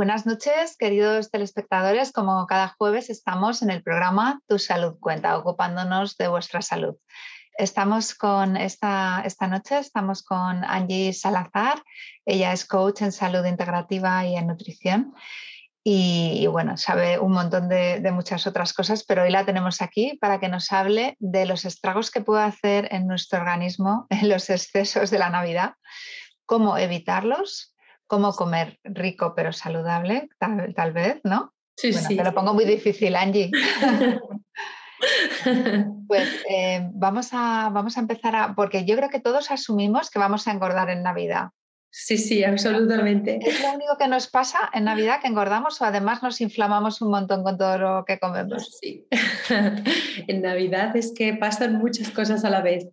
Buenas noches, queridos telespectadores. Como cada jueves estamos en el programa Tu Salud Cuenta, ocupándonos de vuestra salud. Estamos con esta, esta noche, estamos con Angie Salazar. Ella es coach en salud integrativa y en nutrición. Y, bueno, sabe un montón de, muchas otras cosas, pero hoy la tenemos aquí para que nos hable de los estragos que puede hacer en nuestro organismo los excesos de la Navidad, cómo evitarlos cómo comer rico pero saludable, tal, vez, ¿no? Sí, bueno, sí. Te lo pongo muy difícil, Angie. pues eh, vamos, a, vamos a empezar a, porque yo creo que todos asumimos que vamos a engordar en Navidad. Sí, sí, absolutamente. ¿Es lo único que nos pasa en Navidad que engordamos o además nos inflamamos un montón con todo lo que comemos? Sí, en Navidad es que pasan muchas cosas a la vez.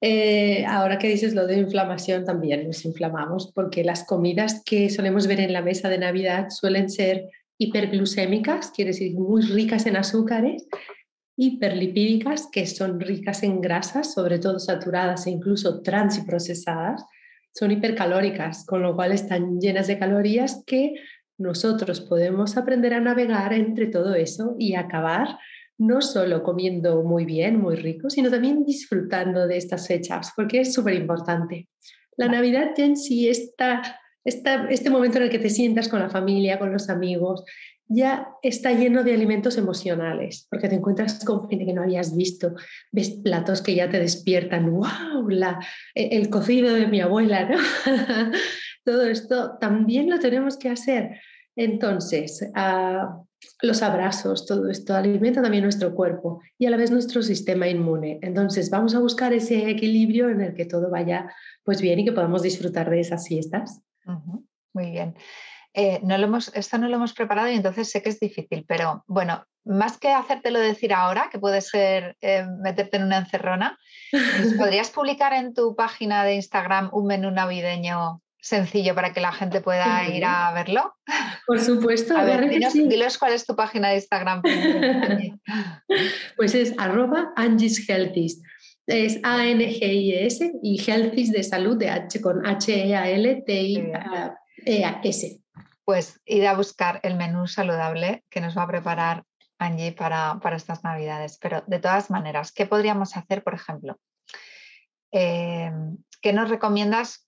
Eh, ahora que dices lo de inflamación, también nos inflamamos porque las comidas que solemos ver en la mesa de Navidad suelen ser hiperglucémicas, quiere decir muy ricas en azúcares, hiperlipídicas, que son ricas en grasas, sobre todo saturadas e incluso trans y procesadas, son hipercalóricas, con lo cual están llenas de calorías que nosotros podemos aprender a navegar entre todo eso y acabar no solo comiendo muy bien, muy rico, sino también disfrutando de estas fechas, porque es súper importante. La Navidad en sí, está, este momento en el que te sientas con la familia, con los amigos, ya está lleno de alimentos emocionales, porque te encuentras con gente que no habías visto, ves platos que ya te despiertan, wow, la, e, el cocido de mi abuela, ¿no? Todo esto también lo tenemos que hacer. Entonces, uh, los abrazos, todo esto alimenta también nuestro cuerpo y a la vez nuestro sistema inmune. Entonces vamos a buscar ese equilibrio en el que todo vaya pues bien y que podamos disfrutar de esas fiestas. Muy bien. Eh, no lo hemos, esto no lo hemos preparado y entonces sé que es difícil, pero bueno, más que hacértelo decir ahora, que puede ser eh, meterte en una encerrona, ¿podrías publicar en tu página de Instagram un menú navideño sencillo para que la gente pueda ir a verlo? Por supuesto. A ver, dinos, cuál es tu página de Instagram. pues es arroba Angie's Es A-N-G-I-S y Healthys de salud de H con H-E-A-L-T-I-E-A-S. Pues ir a buscar el menú saludable que nos va a preparar Angie para, para estas navidades. Pero de todas maneras, ¿qué podríamos hacer, por ejemplo? Eh, ¿Qué nos recomiendas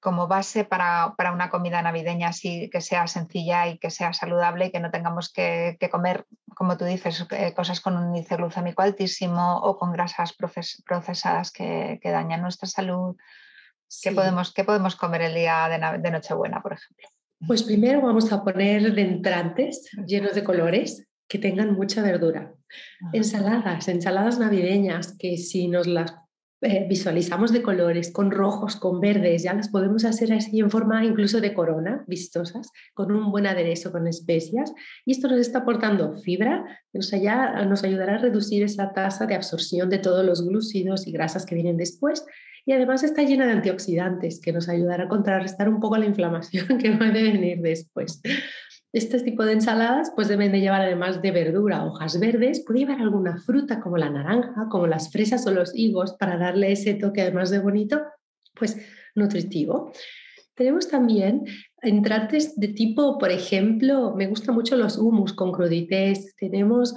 como base para, una comida navideña así que sea sencilla y que sea saludable y que no tengamos que, comer, como tú dices, eh, cosas con un índice glucémico altísimo o con grasas procesadas que, dañan nuestra salud. ¿Qué, podemos, podemos comer el día de, Nochebuena, por ejemplo? Pues primero vamos a poner entrantes llenos de colores que tengan mucha verdura. Ensaladas, ensaladas navideñas, que si nos las eh, visualizamos de colores, con rojos, con verdes, ya las podemos hacer así en forma incluso de corona, vistosas, con un buen aderezo con especias. Y esto nos está aportando fibra, que nos, nos ayudará a reducir esa tasa de absorción de todos los glúcidos y grasas que vienen después. Y además está llena de antioxidantes, que nos ayudará a contrarrestar un poco la inflamación que puede venir después. Este tipo de ensaladas pues deben de llevar además de verdura, hojas verdes, puede llevar alguna fruta como la naranja, como las fresas o los higos para darle ese toque además de bonito, pues nutritivo. Tenemos también entrantes de tipo, por ejemplo, me gustan mucho los humus con crudités, tenemos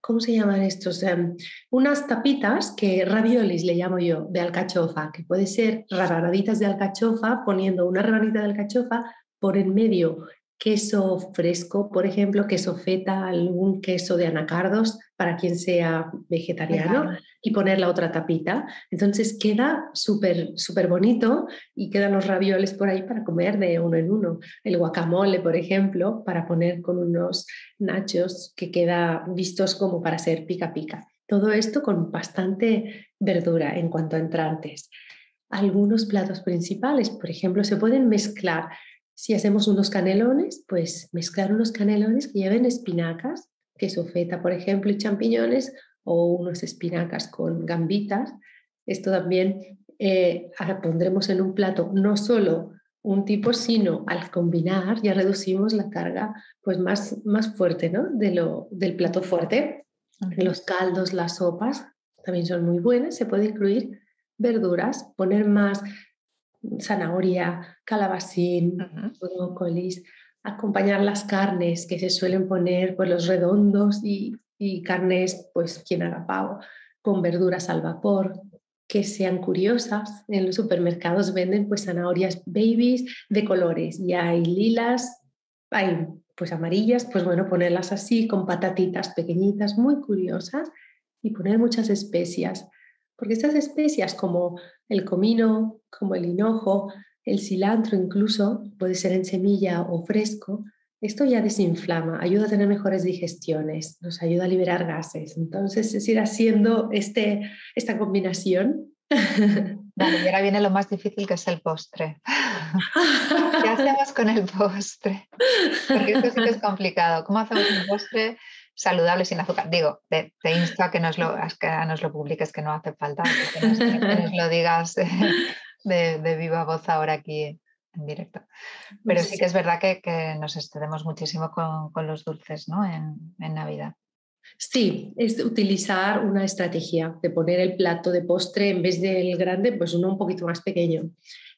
¿cómo se llaman estos? Em, unas tapitas que raviolis le llamo yo, de alcachofa, que puede ser rebanaditas de alcachofa, poniendo una rebanita de alcachofa por en medio queso fresco, por ejemplo, queso feta, algún queso de anacardos para quien sea vegetariano y poner la otra tapita. Entonces queda súper, súper bonito y quedan los ravioles por ahí para comer de uno en uno. El guacamole, por ejemplo, para poner con unos nachos que queda vistos como para ser pica pica. Todo esto con bastante verdura en cuanto a entrantes. Algunos platos principales, por ejemplo, se pueden mezclar Si hacemos unos canelones, pues mezclar unos canelones que lleven espinacas, queso feta, por ejemplo, y champiñones, o unos espinacas con gambitas. Esto también eh, pondremos en un plato no solo un tipo, sino al combinar ya reducimos la carga pues más, más fuerte ¿no? de lo, del plato fuerte. Los caldos, las sopas también son muy buenas. Se puede incluir verduras, poner más zanahoria, calabacín, brócolis, acompañar las carnes que se suelen poner, pues los redondos y, y carnes, pues quien haga pavo, con verduras al vapor, que sean curiosas. En los supermercados venden pues zanahorias babies de colores y hay lilas, hay pues amarillas, pues bueno, ponerlas así con patatitas pequeñitas muy curiosas y poner muchas especias, porque estas especias como el comino, como el hinojo, el cilantro incluso, puede ser en semilla o fresco, esto ya desinflama, ayuda a tener mejores digestiones, nos ayuda a liberar gases. Entonces es ir haciendo este, esta combinación. Vale, y ahora viene lo más difícil que es el postre. ¿Qué hacemos con el postre? Porque esto sí que es complicado. ¿Cómo hacemos un postre saludable sin azúcar? Digo, te, insto a que nos, lo, que nos lo publiques, que no hace falta que nos, lo digas de, de viva voz ahora aquí en directo. Pero sí que es verdad que, nos excedemos muchísimo con, los dulces ¿no? en, Navidad. Sí, es utilizar una estrategia de poner el plato de postre en vez del grande, pues uno un poquito más pequeño.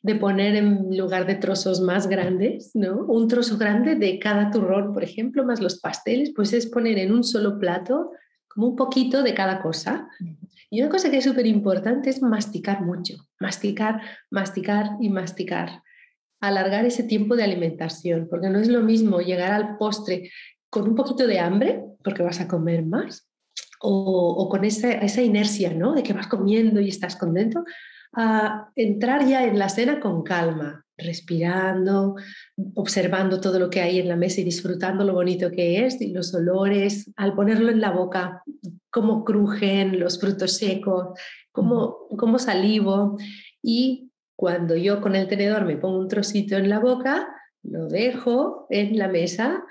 De poner en lugar de trozos más grandes, ¿no? Un trozo grande de cada turrón, por ejemplo, más los pasteles, pues es poner en un solo plato como un poquito de cada cosa. Y una cosa que es súper importante es masticar mucho, masticar, masticar y masticar alargar ese tiempo de alimentación, porque no es lo mismo llegar al postre con un poquito de hambre, porque vas a comer más, o, con esa, esa, inercia, ¿no? De que vas comiendo y estás contento, a entrar ya en la cena con calma, respirando, observando todo lo que hay en la mesa y disfrutando lo bonito que es y los olores, al ponerlo en la boca, cómo crujen los frutos secos, cómo, cómo salivo. Y cuando yo con el tenedor me pongo un trocito en la boca, lo dejo en la mesa,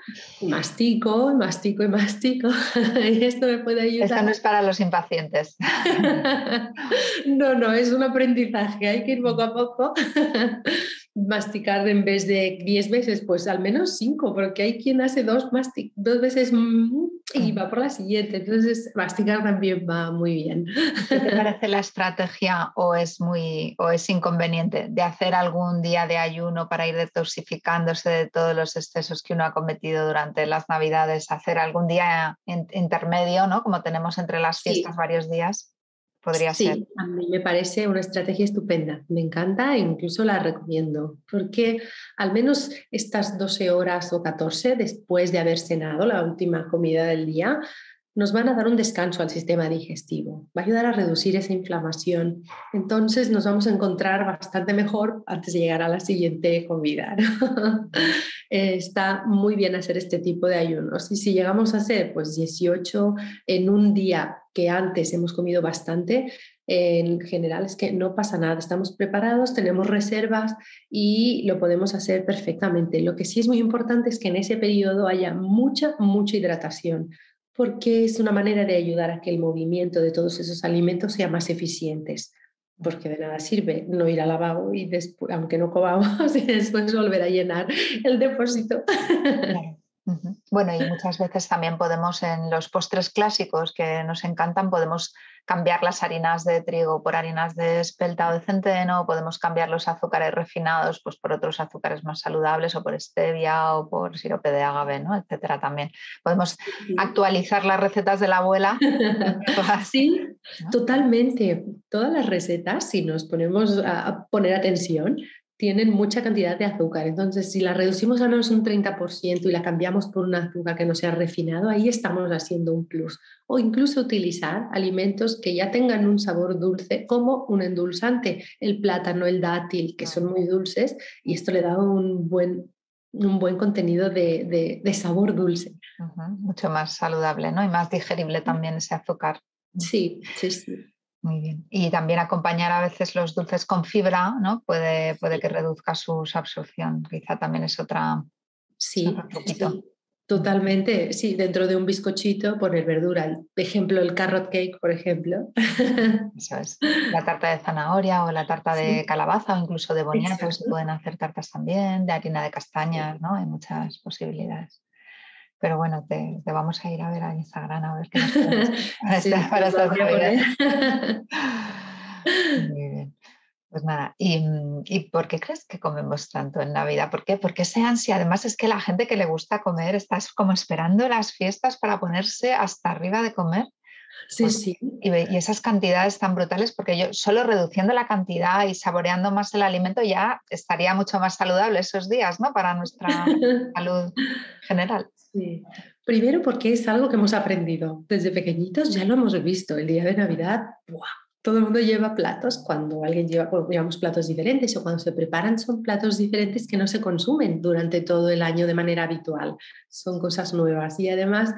mastico, mastico y mastico. y esto me puede ayudar. Esto no es para los impacientes. no, no, es un aprendizaje, hay que ir poco a poco. Masticar en vez de 10 veces, pues al menos 5, porque hay quien hace dos, dos veces mm, y va por la siguiente. Entonces, masticar también va muy bien. ¿Qué te parece la estrategia o es, muy, o es inconveniente de hacer algún día de ayuno para ir detoxificándose de todos los excesos que uno ha cometido durante las Navidades? Hacer algún día intermedio, ¿no? Como tenemos entre las fiestas varios días podría sí, ser. A mí me parece una estrategia estupenda, me encanta e incluso la recomiendo, porque al menos estas 12 horas o 14 después de haber cenado la última comida del día, nos van a dar un descanso al sistema digestivo, va a ayudar a reducir esa inflamación. Entonces nos vamos a encontrar bastante mejor antes de llegar a la siguiente comida. Está muy bien hacer este tipo de ayunos. Y si llegamos a hacer pues 18 en un día que antes hemos comido bastante, en general es que no pasa nada, estamos preparados, tenemos reservas y lo podemos hacer perfectamente. Lo que sí es muy importante es que en ese periodo haya mucha, mucha hidratación porque es una manera de ayudar a que el movimiento de todos esos alimentos sea más eficientes, porque de nada sirve no ir al lavabo y después, aunque no comamos, y después volver a llenar el depósito. Bueno, y muchas veces también podemos en los postres clásicos que nos encantan, podemos cambiar las harinas de trigo por harinas de espelta o de centeno, podemos cambiar los azúcares refinados pues, por otros azúcares más saludables o por stevia o por sirope de agave, ¿no? etcétera también. Podemos actualizar las recetas de la abuela. sí, totalmente. Todas las recetas, si nos ponemos a poner atención, tienen mucha cantidad de azúcar. Entonces, si la reducimos a menos un 30% y la cambiamos por un azúcar que no sea refinado, ahí estamos haciendo un plus. O incluso utilizar alimentos que ya tengan un sabor dulce como un endulzante, el plátano, el dátil, que son muy dulces y esto le da un buen, un buen contenido de, sabor dulce. Mucho más saludable ¿no? y más digerible también ese azúcar. Sí, sí, sí. Muy bien. Y también acompañar a veces los dulces con fibra, ¿no? Puede, puede que reduzca su, absorción. Quizá también es otra. Sí, totalmente. Sí, dentro de un bizcochito poner verdura. Ejemplo, el carrot cake, por ejemplo. Eso es. La tarta de zanahoria o la tarta de calabaza o incluso de boniato. Se pueden hacer tartas también, de harina de castañas, ¿no? Hay muchas posibilidades. Pero bueno, te, vamos a ir a ver a Instagram a ver qué nos para, estas Muy bien. Pues nada, mm, ¿Y, por qué crees que comemos tanto en Navidad? ¿Por qué? Porque esa ansia, además es que la gente que le gusta comer está como esperando las fiestas para ponerse hasta arriba de comer. Sí, pues sí. Y, y, esas cantidades tan brutales, porque yo solo reduciendo la cantidad y saboreando más el alimento ya estaría mucho más saludable esos días, ¿no? Para nuestra salud general. Sí. Primero porque es algo que hemos aprendido desde pequeñitos, ya lo hemos visto. El día de Navidad, todo el mundo lleva platos. Cuando alguien lleva, platos diferentes o cuando se preparan son platos diferentes que no se consumen durante todo el año de manera habitual. Son cosas nuevas y además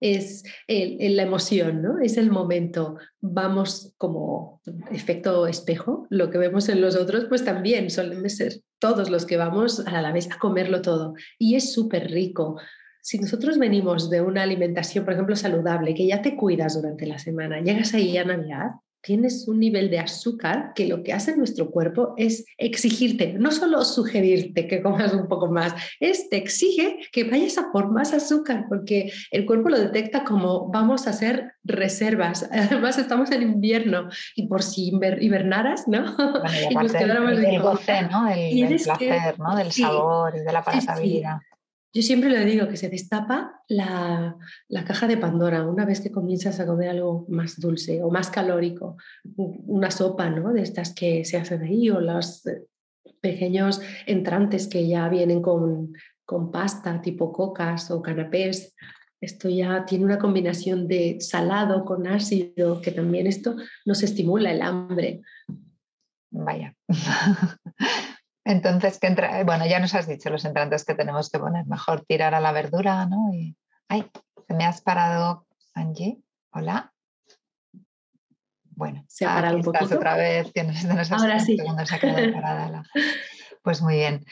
es la emoción, ¿no? Es el momento. Vamos como efecto espejo, lo que vemos en los otros, pues también solemos ser todos los que vamos a la vez a comerlo todo. Y es súper rico si nosotros venimos de una alimentación, por ejemplo, saludable, que ya te cuidas durante la semana, llegas ahí a Navidad, tienes un nivel de azúcar que lo que hace nuestro cuerpo es exigirte, no solo sugerirte que comas un poco más, es te exige que vayas a por más azúcar, porque el cuerpo lo detecta como vamos a hacer reservas. Además, estamos en invierno y por si hibernaras, ¿no? y, nos quedáramos el, goce, ¿no? El, placer, ¿no? Del sabor y de la palatabilidad. Yo siempre le digo que se destapa la, caja de Pandora una vez que comienzas a comer algo más dulce o más calórico, una sopa ¿no? de estas que se hacen ahí o los pequeños entrantes que ya vienen con, con pasta tipo cocas o canapés. Esto ya tiene una combinación de salado con ácido, que también esto nos estimula el hambre. Vaya. Entonces, que entra, bueno, ya nos has dicho los entrantes que tenemos que poner. Mejor tirar a la verdura, ¿no? Y, ay, se me has parado, Angie. Hola. Bueno, se ha parado un poquito. otra vez. Tienes, Ahora sí. se ha quedado parada. Pues muy bien.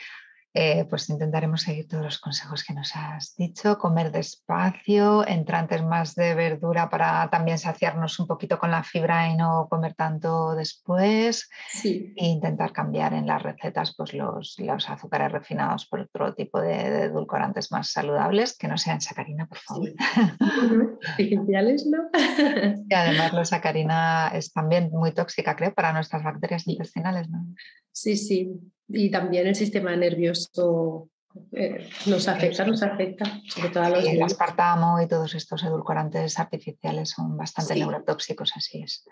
Eh, pues intentaremos seguir todos los consejos que nos has dicho, comer despacio, entrantes más de verdura para también saciarnos un poquito con la fibra y no comer tanto después. Sí. E intentar cambiar en las recetas pues, los, los azúcares refinados por otro tipo de, edulcorantes más saludables, que no sean sacarina, por favor. Artificiales, ¿no? y además la sacarina es también muy tóxica, creo, para nuestras bacterias intestinales, ¿no? Sí, sí. Y también el sistema nervioso eh, nos afecta, nos afecta, sobre todo a los El aspartamo y todos estos edulcorantes artificiales son bastante neurotóxicos, así es.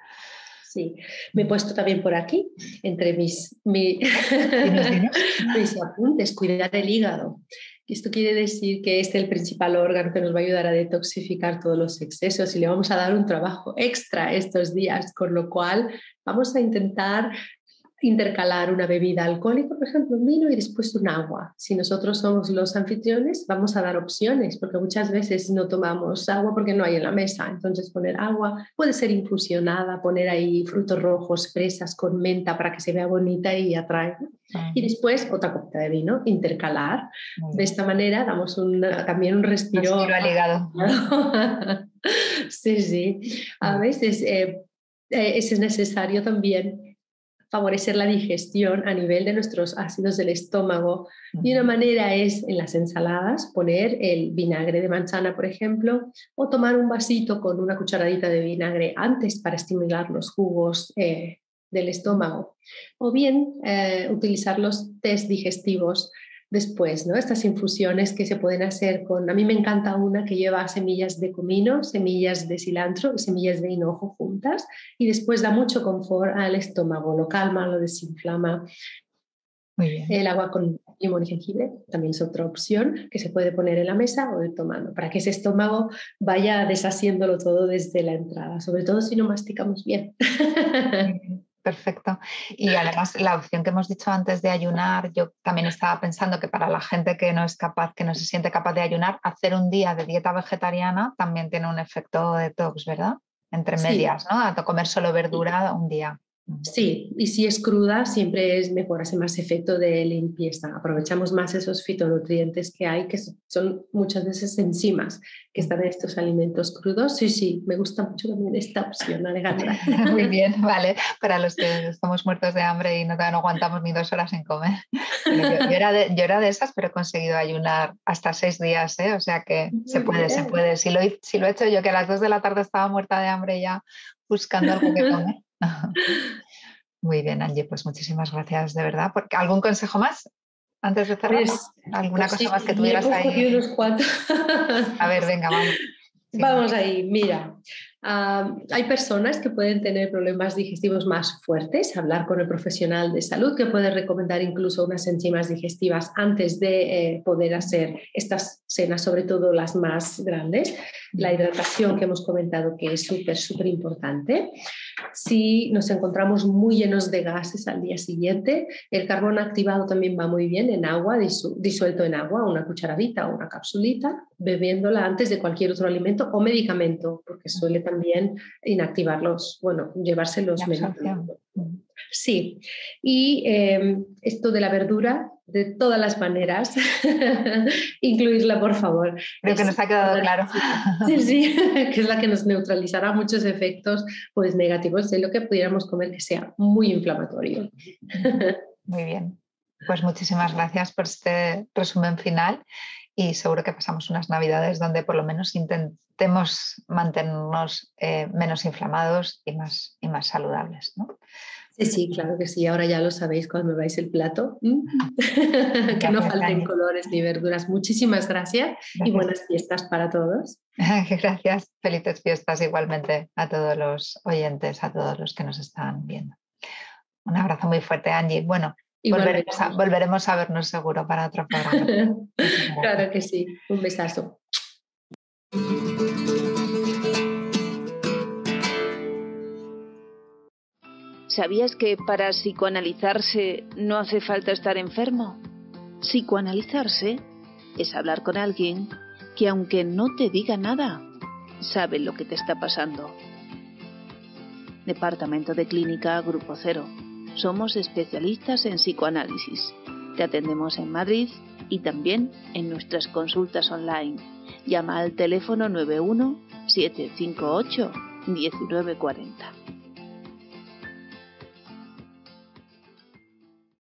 Sí, me he puesto también por aquí, entre mis, mis apuntes, cuidar el hígado. Esto quiere decir que este es el principal órgano que nos va a ayudar a detoxificar todos los excesos y le vamos a dar un trabajo extra estos días, con lo cual vamos a intentar intercalar una bebida alcohólica, por ejemplo, un vino y después un agua. Si nosotros somos los anfitriones, vamos a dar opciones, porque muchas veces no tomamos agua porque no hay en la mesa. Entonces, poner agua puede ser infusionada, poner ahí frutos rojos, fresas con menta para que se vea bonita y atrae. Y después otra copita de vino, intercalar. De esta manera damos también un respiro. al hígado. sí, sí. A veces eh, eh, es necesario también favorecer la digestión a nivel de nuestros ácidos del estómago. Y una manera es en las ensaladas poner el vinagre de manzana, por ejemplo, o tomar un vasito con una cucharadita de vinagre antes para estimular los jugos eh, del estómago. O bien eh, utilizar los test digestivos después, ¿no? Estas infusiones que se pueden hacer con, a mí me encanta una que lleva semillas de comino, semillas de cilantro y semillas de hinojo juntas y después da mucho confort al estómago, lo calma, lo desinflama. El agua con limón y jengibre también es otra opción que se puede poner en la mesa o ir tomando para que ese estómago vaya deshaciéndolo todo desde la entrada, sobre todo si no masticamos bien. Perfecto. Y además la opción que hemos dicho antes de ayunar, yo también estaba pensando que para la gente que no es capaz, que no se siente capaz de ayunar, hacer un día de dieta vegetariana también tiene un efecto detox, ¿verdad? entre medias, ¿no? A comer solo verdura un día. Sí, y si es cruda siempre es mejor, hace más efecto de limpieza. Aprovechamos más esos fitonutrientes que hay, que son muchas veces enzimas que están en estos alimentos crudos. Sí, sí, me gusta mucho también esta opción, Alejandra. Muy bien, vale. Para los que estamos muertos de hambre y no, no aguantamos ni dos horas en comer. Yo, era de, yo, era de, esas, pero he conseguido ayunar hasta seis días, ¿eh? o sea que se puede, se puede. Si lo, si lo he hecho yo, que a las dos de la tarde estaba muerta de hambre ya buscando algo que comer. Muy bien, Angie, pues muchísimas gracias de verdad. Porque, ¿Algún consejo más antes de cerrar? Pues, ¿Alguna pues cosa más que tuvieras ahí? Unos A ver, venga, vamos. vamos ahí, mira. Hay personas que pueden tener problemas digestivos más fuertes, hablar con el profesional de salud que puede recomendar incluso unas enzimas digestivas antes de eh, poder hacer estas cenas, sobre todo las más grandes. La hidratación que hemos comentado que es súper, súper importante. Si nos encontramos muy llenos de gases al día siguiente, el carbón activado también va muy bien en agua, disuelto en agua, una cucharadita o una capsulita, bebiéndola antes de cualquier otro alimento o medicamento, porque suele también inactivarlos, bueno, llevarse los medicamentos. Sí, y em, esto de la verdura, de todas las maneras, incluirla, por favor. Creo que nos ha quedado claro. Sí, sí, que es la que nos neutralizará muchos efectos pues, negativos de lo que pudiéramos comer que sea muy inflamatorio. Muy bien. Pues muchísimas gracias por este resumen final y seguro que pasamos unas navidades donde por lo menos intentemos mantenernos eh, menos inflamados y más, y más saludables. ¿no? Sí, sí, claro que sí. Ahora ya lo sabéis cuando me vais el plato. que no falten colores ni verduras. Muchísimas gracias, y buenas fiestas para todos. gracias. Felices fiestas igualmente a todos los oyentes, a todos los que nos están viendo. Un abrazo muy fuerte, Angie. Bueno, volveremos a, volveremos a vernos seguro para otro programa. claro que sí. Un besazo. ¿Sabías que para psicoanalizarse no hace falta estar enfermo? Psicoanalizarse es hablar con alguien que aunque no te diga nada, sabe lo que te está pasando. Departamento de Clínica Grupo Cero. Somos especialistas en psicoanálisis. Te atendemos en Madrid y también en nuestras consultas online. Llama al teléfono 91 758 1940.